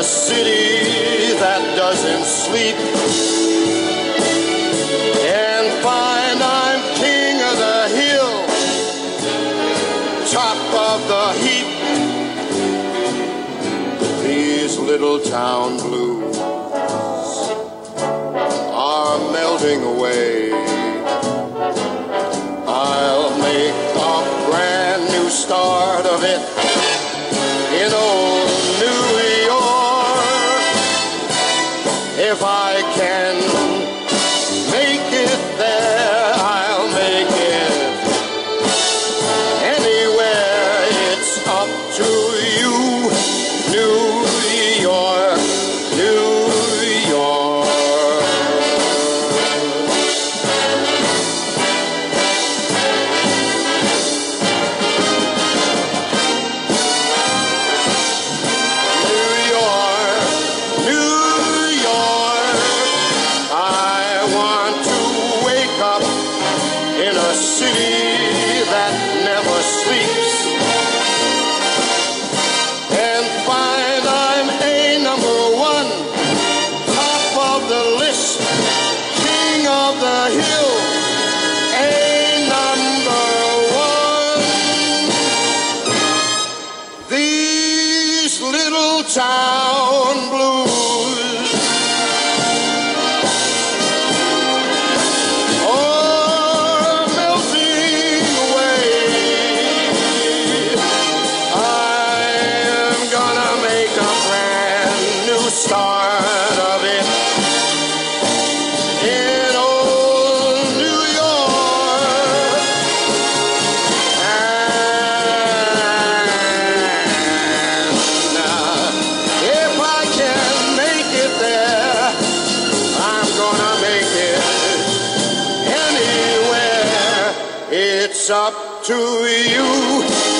a city that doesn't sleep and find I'm king of the hill, top of the heap. These little town blues are melting away. I'll make a brand new start of it city that never sleeps and find I'm a number one, top of the list, king of the hill, a number one. These little town blues gonna make it anywhere. It's up to you,